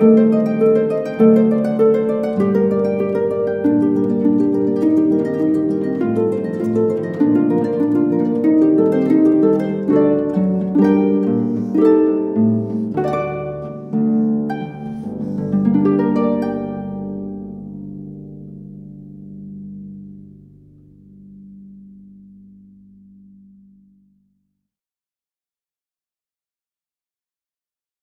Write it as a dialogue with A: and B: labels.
A: Música